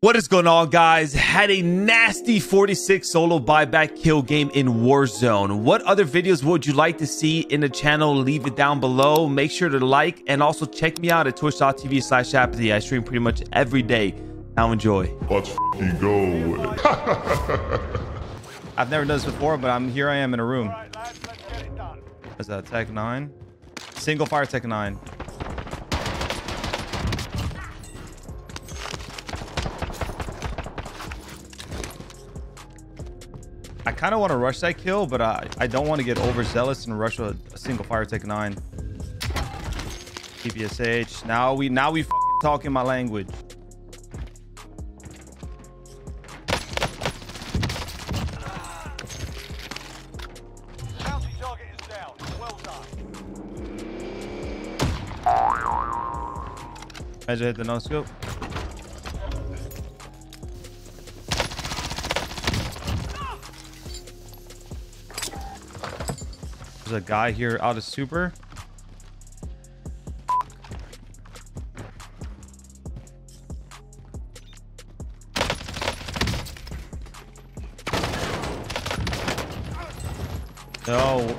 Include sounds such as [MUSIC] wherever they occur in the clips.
What is going on, guys? Had a nasty 46 solo buyback kill game in Warzone. What other videos would you like to see in the channel? Leave it down below. Make sure to like and also check me out at twitch.tv slash apathy. I stream pretty much every day. Now enjoy. Let's go. [LAUGHS] I've never done this before, but I'm here I am in a room. Is that Tech 9? Single fire Tech 9. I kind of want to rush that kill, but I, I don't want to get overzealous and rush a, a single fire Tech 9. TPSH. Now we now we talking my language. Well. Measure hit the no scope. There's a guy here out of super. No.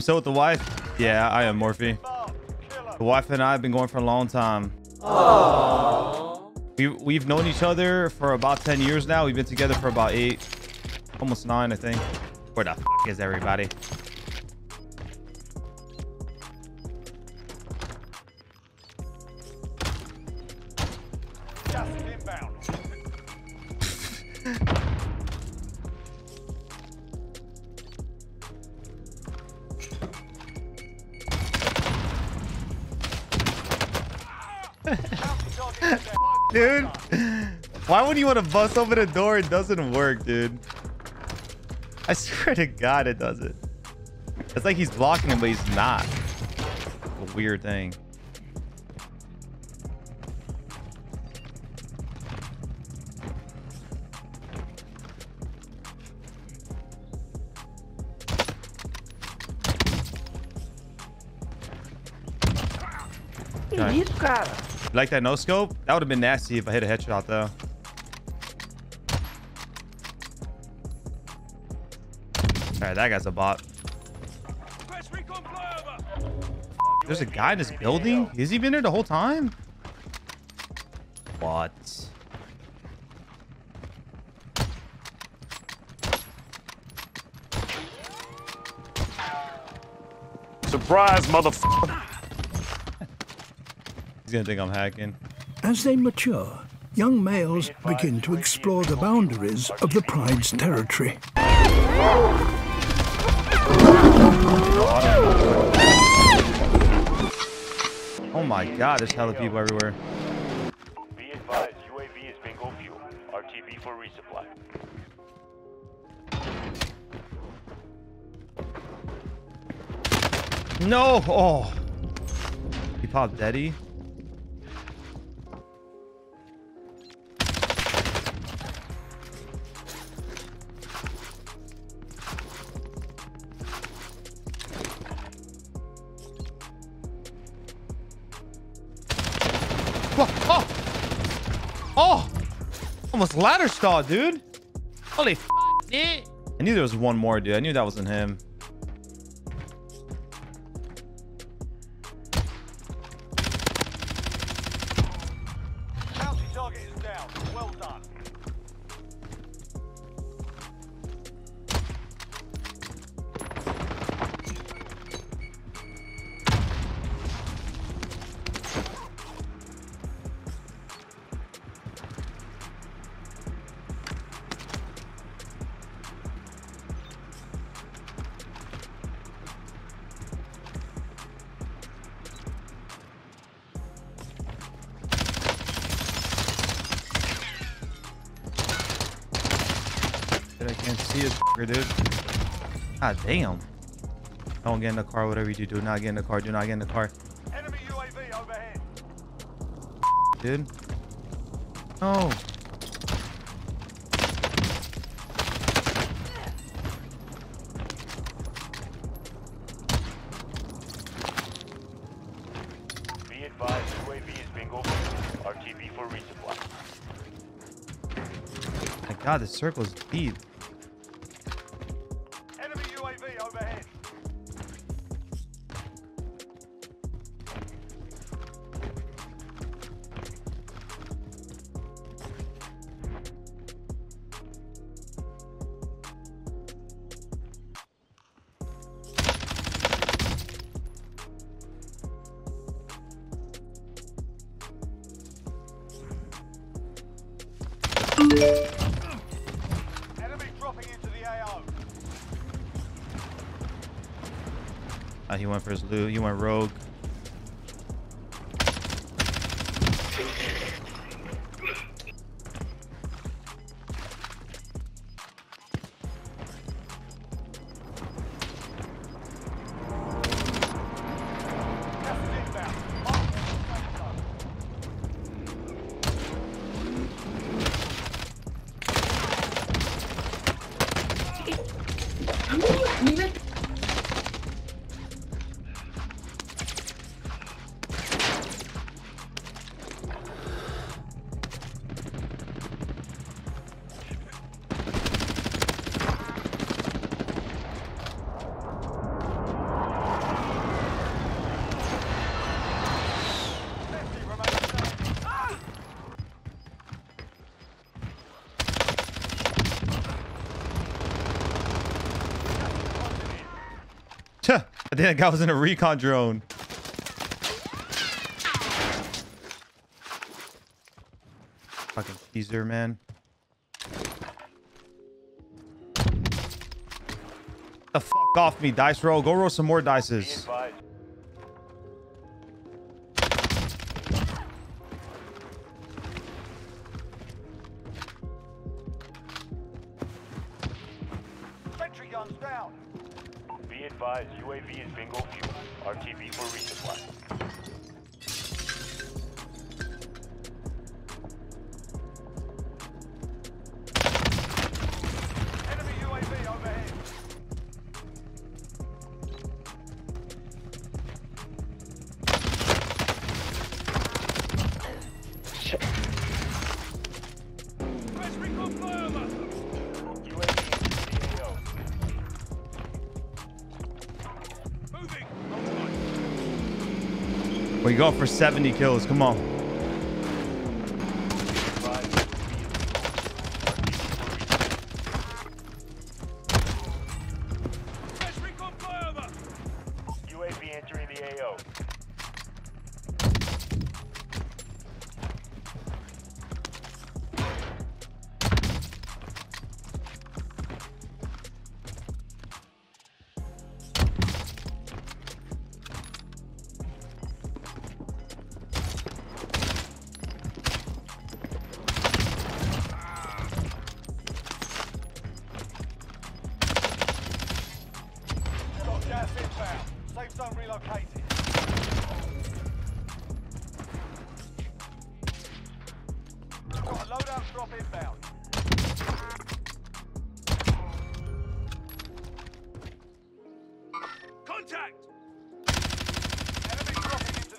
I'm still with the wife. Yeah, I am Morphe. The wife and I have been going for a long time. We, we've known each other for about 10 years now. We've been together for about eight, almost nine, I think. Where the f is everybody? [LAUGHS] Dude, why would you want to bust open a door? It doesn't work, dude. I swear to God, it doesn't. It's like he's blocking him, but he's not. A weird thing. Cara? Like that no scope? That would have been nasty if I hit a headshot though. Alright, that guy's a bot. There's a guy in this building? Has he been there the whole time? What? Surprise, motherfucker. He's gonna think I'm hacking. As they mature, young males begin to explore the boundaries of the pride's territory. Oh my god, there's hella people everywhere. Be advised, UAV is bingo fuel. RTB for resupply. No! Oh! He popped Daddy. Almost ladder stall, dude. Holy f dude. I knew there was one more, dude. I knew that wasn't him. As dude. God damn. Don't get in the car. Whatever you do, do not get in the car. Do not get in the car, Enemy UAV overhead. dude. No. Be advised, UAV is bingo fuel. RTB for resupply. My God, this circle is deep. Enemy dropping into the AO. Uh, he went for his loot. He went rogue. Tuh, I think that guy was in a recon drone. Fucking teaser, man. The fuck off me, dice roll. Go roll some more dices. Sentry guns down. Advised, UAV is bingo fuel. RTB for resupply. We go for 70 kills. Come on.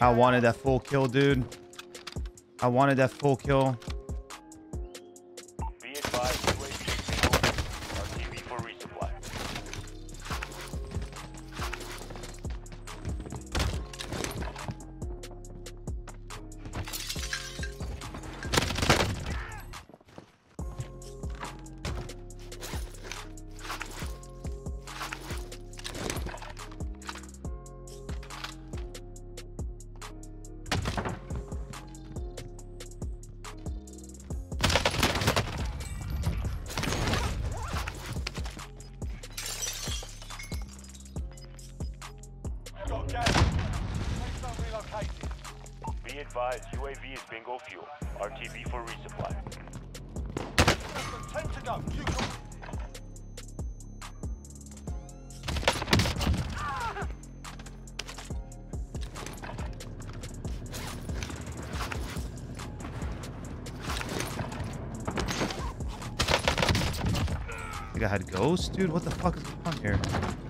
I wanted that full kill, dude. I wanted that full kill. advised, UAV is bingo fuel. RTB for resupply. Time to go. You. I think I had ghosts? Dude, what the fuck is going on here?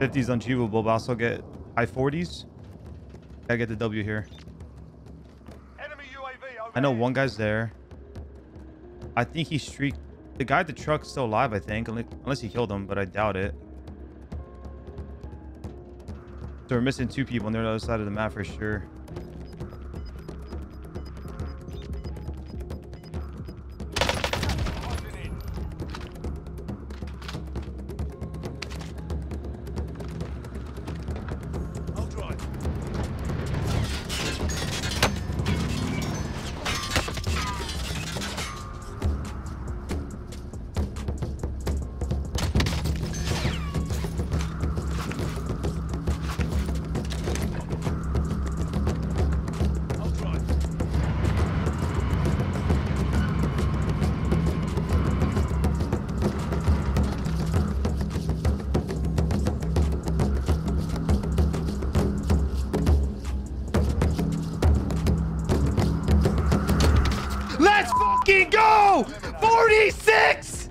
Fifties unachievable, but also get high forties. Gotta get the W here. Enemy UAV I know one guy's there. I think he streaked. The guy at the truck's still alive, I think, unless he killed him, but I doubt it. So we're missing two people on the other side of the map for sure. 46!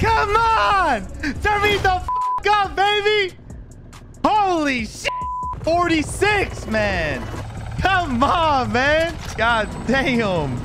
Come on! Turn me the fuck up, baby! Holy shit! 46, man! Come on, man! God damn!